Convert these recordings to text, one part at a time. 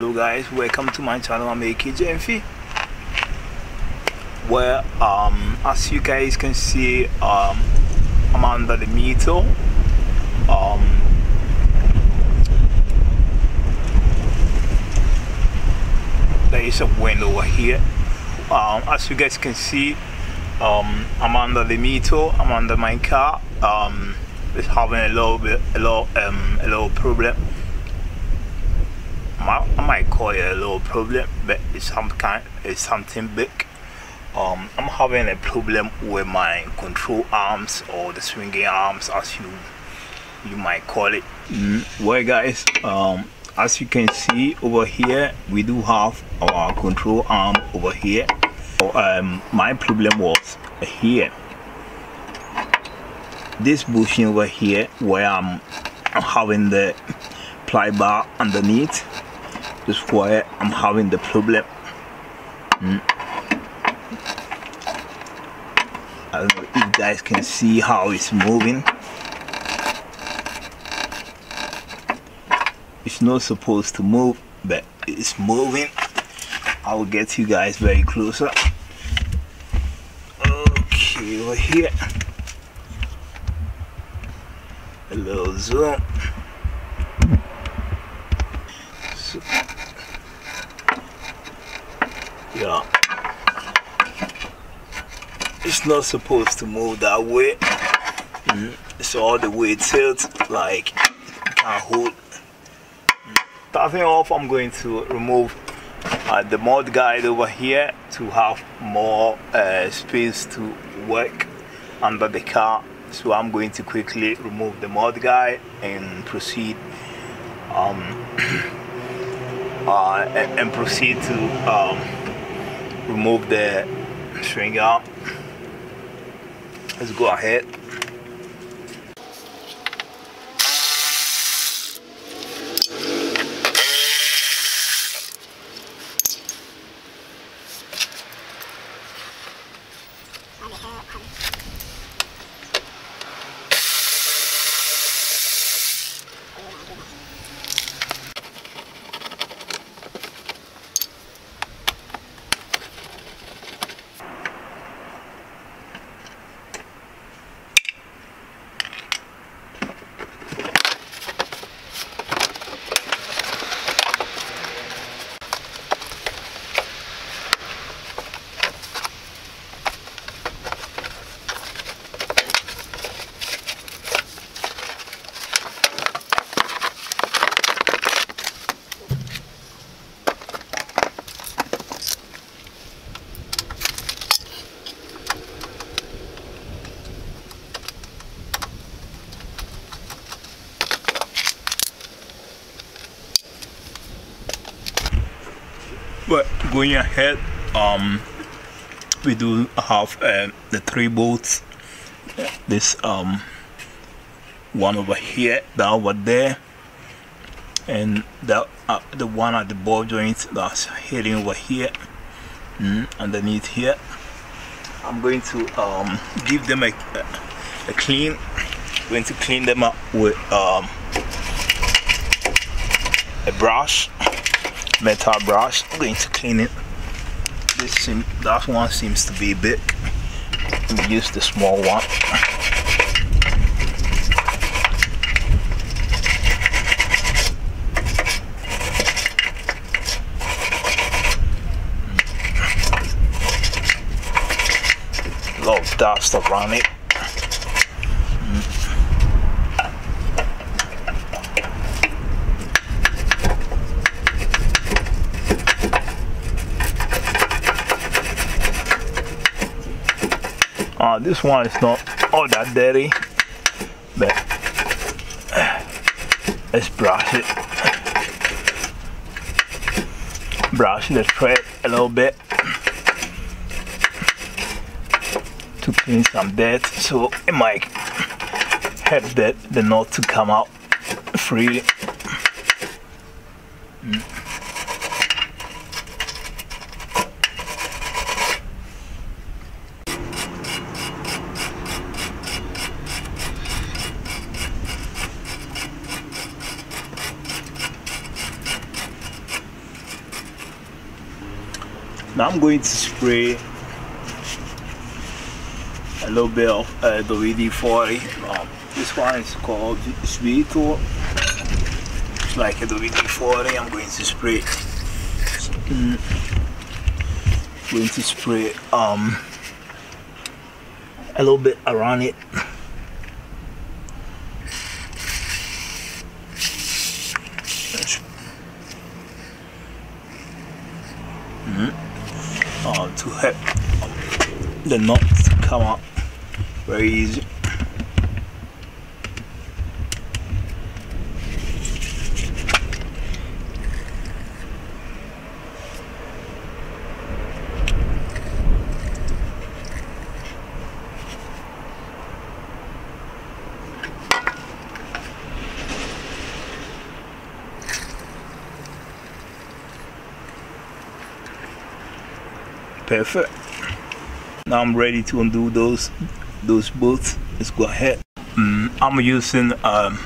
hello guys. Welcome to my channel. I'm AK Gyamfi where um as you guys can see um i'm under the meter um there is a window over here. Um as you guys can see um i'm under the meter i'm under my car. Um it's having a little bit a little um a little problem I might call it a little problem, but it's some kind, it's something big. Um, I'm having a problem with my control arms or the swinging arms, as you you might call it. Mm, well, guys, um, as you can see over here, we do have our control arm over here. Um, my problem was here. This bushing over here, where I'm, I'm having the ply bar underneath is why I'm having the problem. Mm. I don't know if you guys can see how it's moving. It's not supposed to move, but it's moving. I will get you guys very closer. Okay, over here. A little zoom. So, yeah it's not supposed to move that way. Mm. it's all the way tilted like you can't hold starting off I'm going to remove uh, the mod guide over here to have more uh, space to work under the car. So I'm going to quickly remove the mod guide and proceed um, uh, and, and, proceed to um, remove the string out let's go ahead but going ahead um we do have uh, the three bolts this um one over here that over there and the uh, the one at the ball joint that's heading over here mm, underneath here. I'm going to um, give them a, a, clean I'm going to clean them up with um, a brush metal brush I'm going to clean it. This seem, that one seems to be big use the small one. A lot of dust around it uh, this one is not all that dirty but let's brush it. Brush the thread a little bit to clean some dirt so it might help the, the knot to come out freely I'm going to spray a little bit of uh, WD-40 um, this one is called Svitol. It's like a WD-40 I'm going to spray mm, going to spray um a little bit around it uh, to help the nuts come up very easy. perfect now I'm ready to undo those those bolts. Let's go ahead. Mm, I'm using um,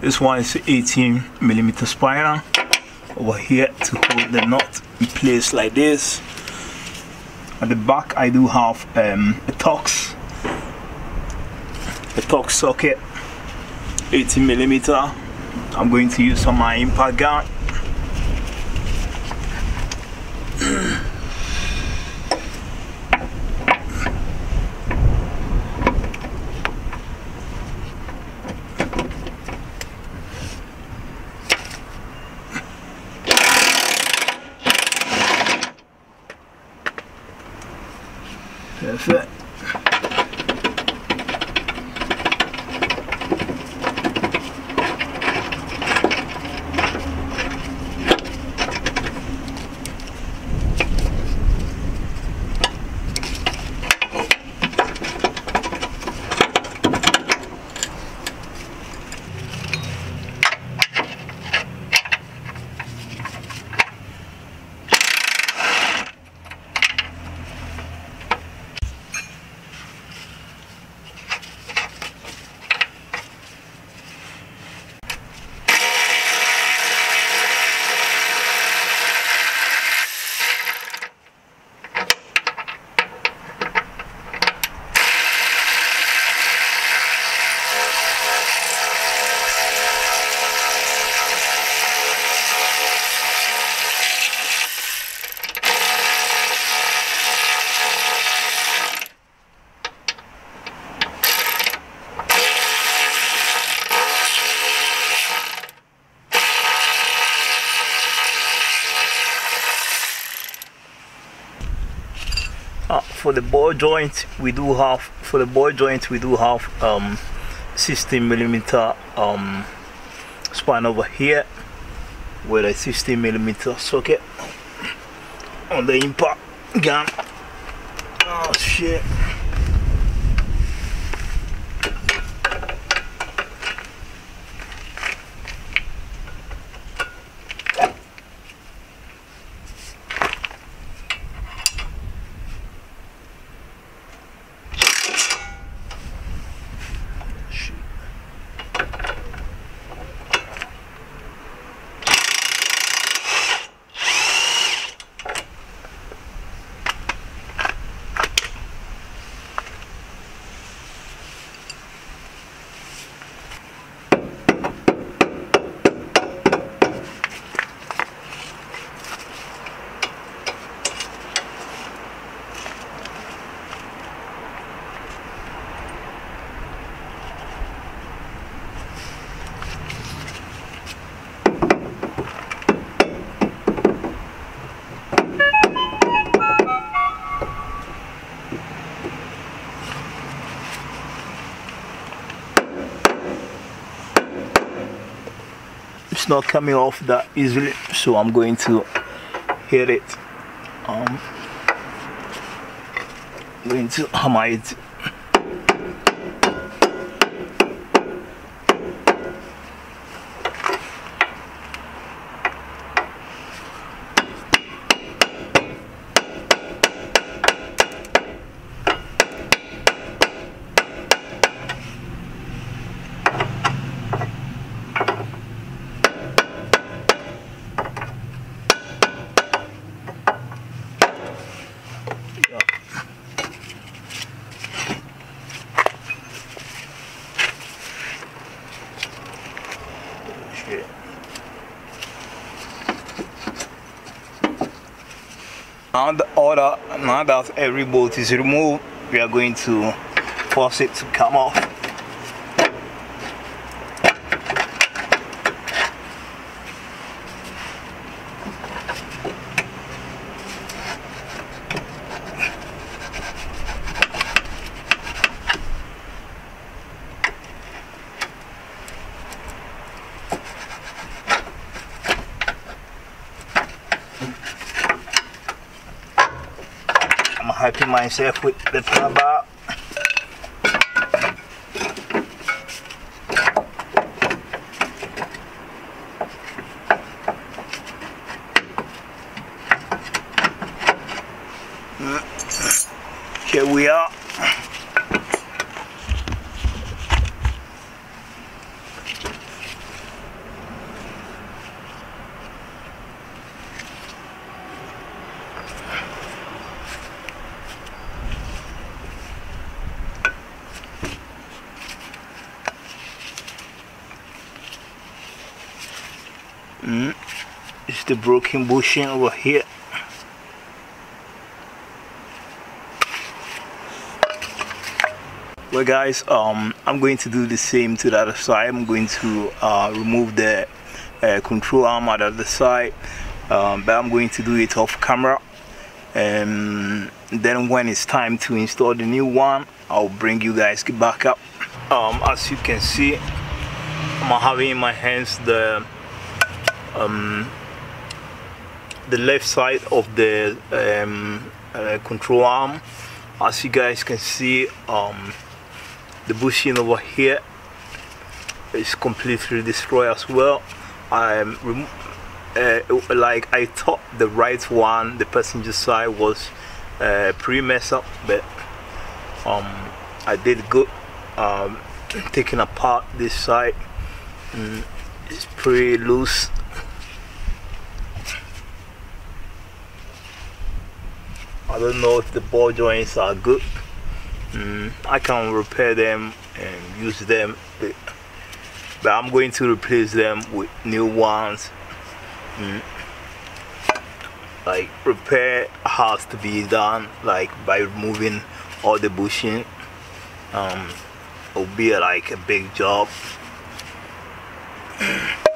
this one is 18 millimeter spiral over here to hold the nut in place like this. At the back I do have um, a Torx a Torx socket 18 millimeter. I'm going to use on my impact gun for the ball joint we do have for the ball joint we do have um 16 millimeter um span over here with a 16 millimeter socket on the impact gun. Oh shit not coming off that easily so I'm going to hit it. Um, I'm going to hammer it order. Now that every bolt is removed. We are going to force it to come off I'm hyping myself with the power Here we are. Mm. It's the broken bushing over here. well guys um, I'm going to do the same to the other side I'm going to uh, remove the uh, control arm at the other side um, but I'm going to do it off camera and then when it's time to install the new one I'll bring you guys back up um, as you can see I'm having in my hands the um, the left side of the um, uh, control arm. As you guys can see um, the bushing over here is completely destroyed as well. Uh, like I thought the right one the passenger side was uh, pretty messed up but um, I did good um, taking apart this side. Mm, it's pretty loose I don't know if the ball joints are good. Mm, I can repair them and use them but, but I'm going to replace them with new ones. Mm. like repair has to be done like by removing all the bushing. Um, it'll be like a big job.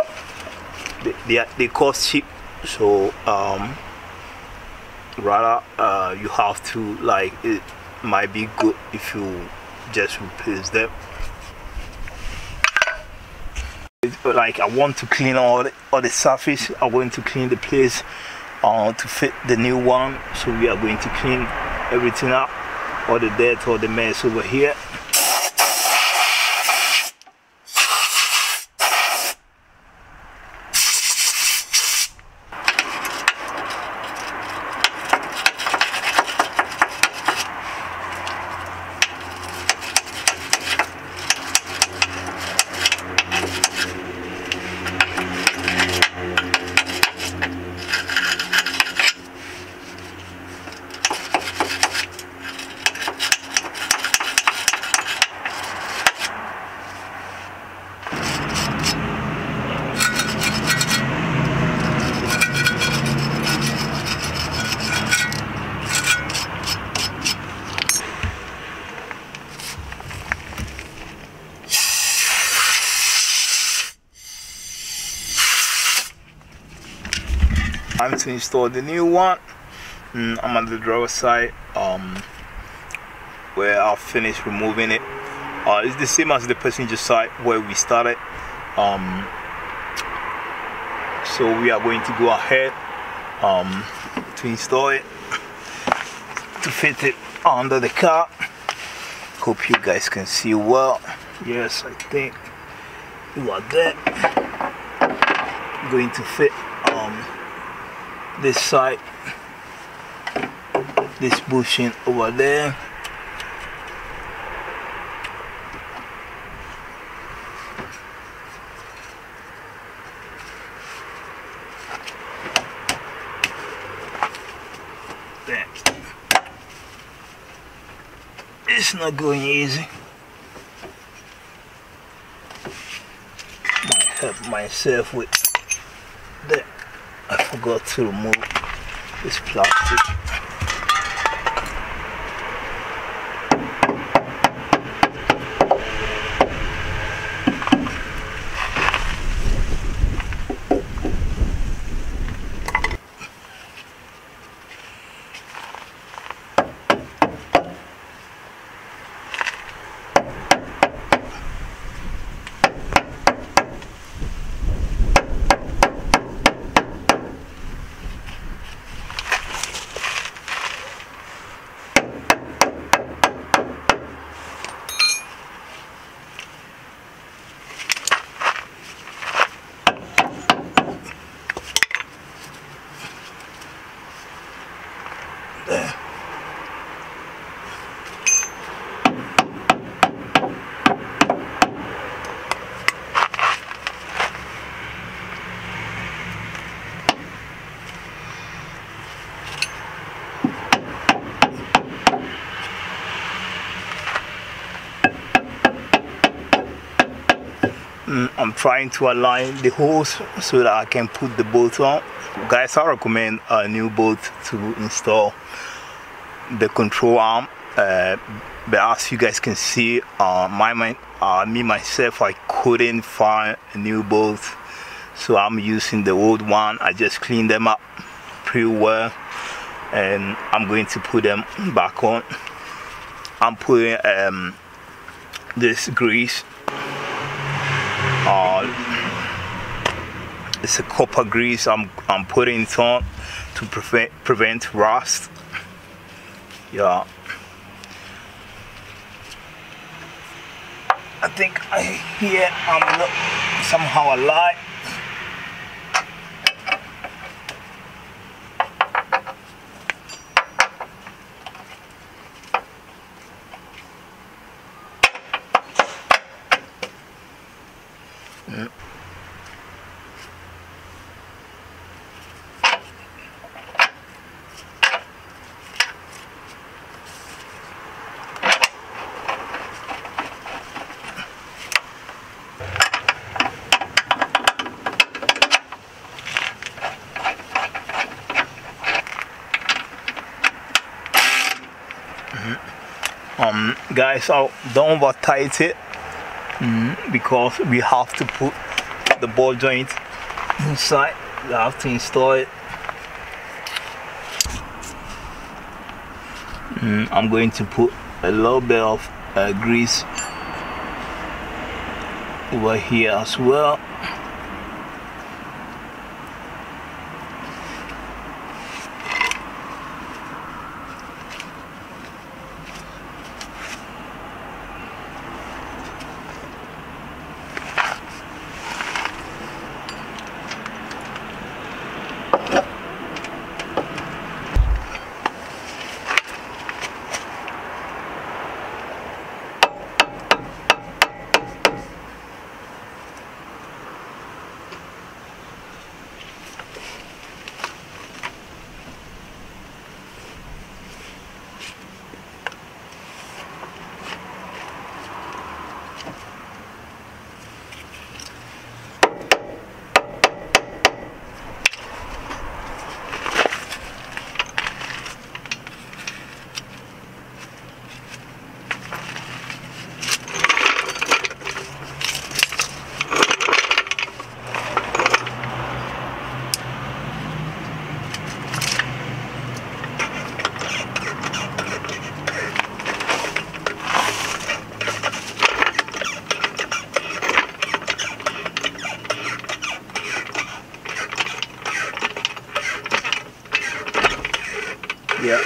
They, they, they cost cheap so um, rather uh, you have to like it might be good if you just replace them. Like I want to clean all the, all the surface. I want to clean the place uh, to fit the new one. So we are going to clean everything up all the dirt all the mess over here to install the new one. Mm, I'm on the drawer side um, where I'll finish removing it. Uh, it's the same as the passenger side where we started. Um, so we are going to go ahead um, to install it to fit it under the car. Hope you guys can see well. Yes I think you are there. Going to fit this side. This bushing over there. There it's not going easy. Might help myself with forgot to remove this plastic I'm trying to align the holes so that I can put the bolt on. Guys, I recommend a new bolt to install the control arm. Uh, but as you guys can see, uh, my, my uh, me myself, I couldn't find a new bolt. So I'm using the old one. I just cleaned them up pretty well and I'm going to put them back on. I'm putting um, this grease uh, it's a copper grease I'm, I'm putting on to prevent prevent rust. Yeah. I think I hear I'm somehow alive um guys so don't over tight it. Mm, because we have to put the ball joint inside. We have to install it. Mm, I'm going to put a little bit of uh, grease over here as well yeah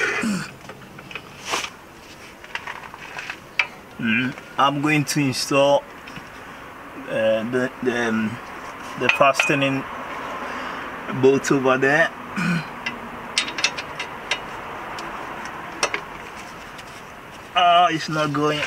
mm, I'm going to install uh, the the, um, the fastening bolt over there. Oh it's not going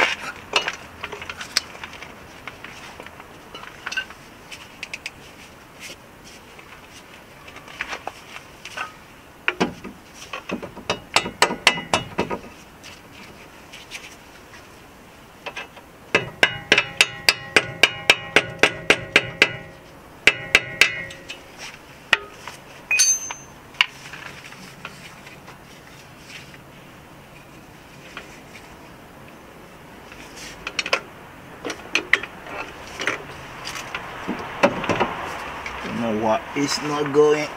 know what? It's not going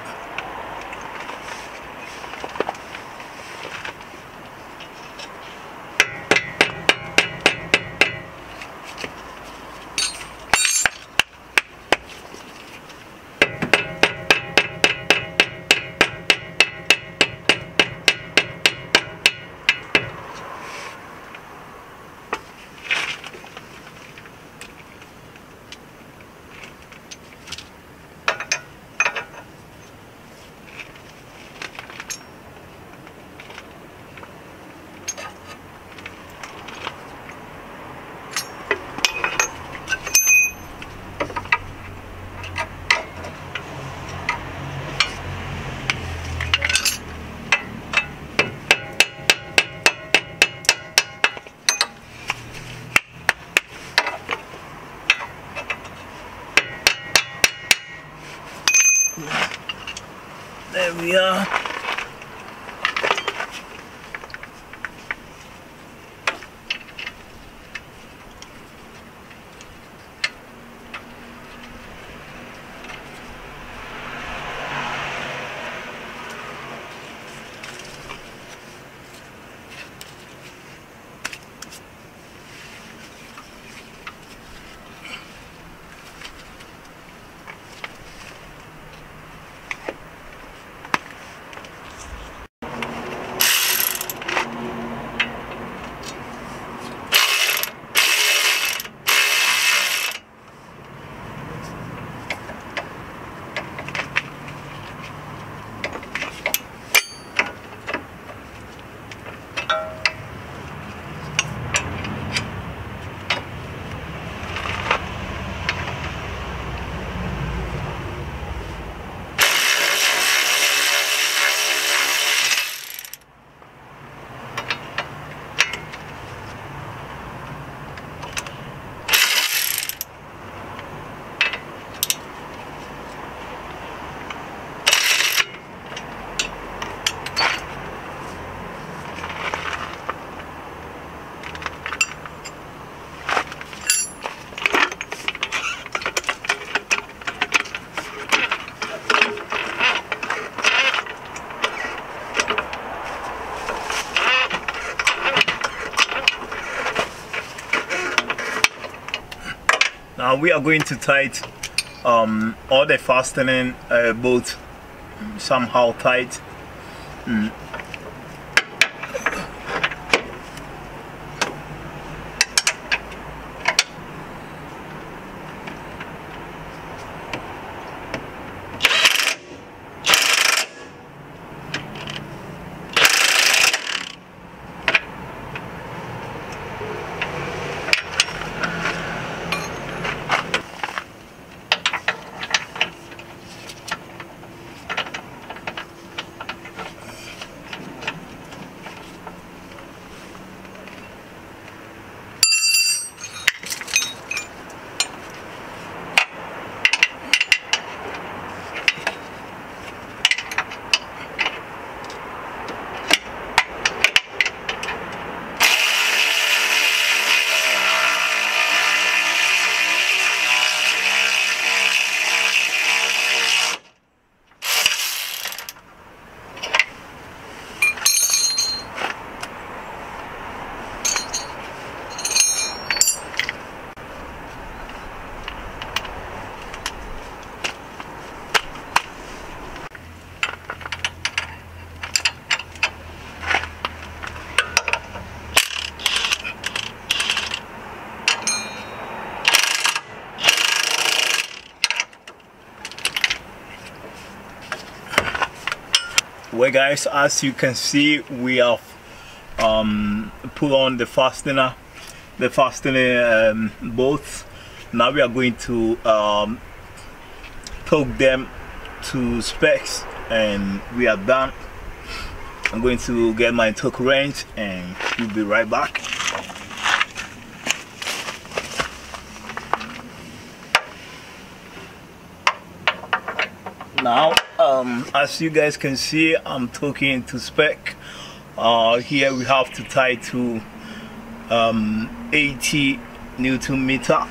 are. We are going to tight um, all the fastening uh, somehow tight. Mm. Well guys as you can see we have um, put on the fastener the fastener um, bolts. Now we are going to um, torque them to specs and we are done. I'm going to get my torque wrench and we'll be right back now um, as you guys can see I'm talking to spec. Uh, here we have to tie to um, 80 newton meter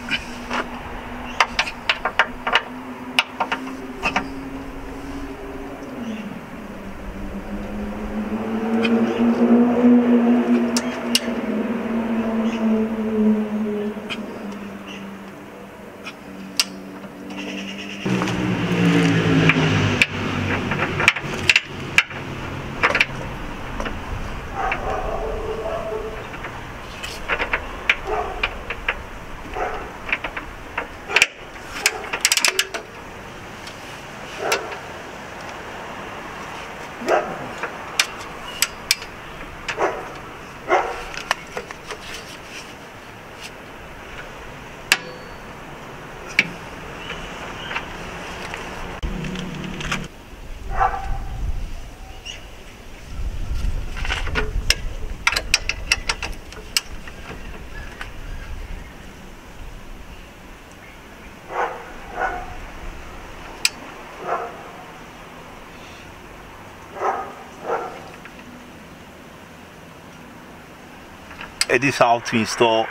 this how to install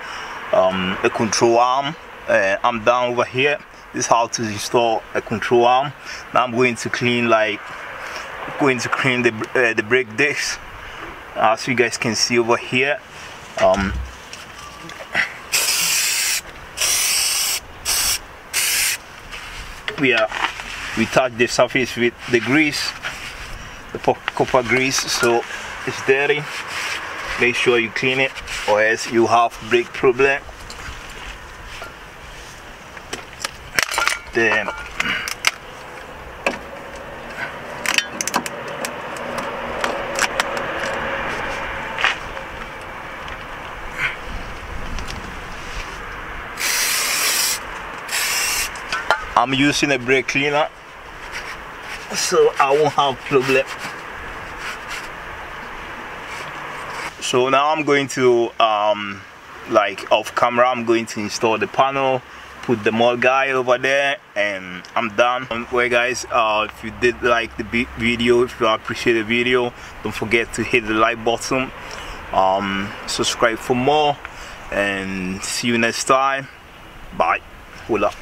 um, a control arm. Uh, I'm down over here. This is how to install a control arm. Now I'm going to clean like going to clean the, uh, the brake disc as you guys can see over here um, we are we touch the surface with the grease the copper grease so it's dirty make sure you clean it or else you have brake problem. Then I'm using a brake cleaner so I won't have problem so now I'm going to um, like off camera I'm going to install the panel put the mud guy over there and I'm done. Well guys uh, if you did like the video if you appreciate the video don't forget to hit the like button um, subscribe for more and see you next time. Bye. Up.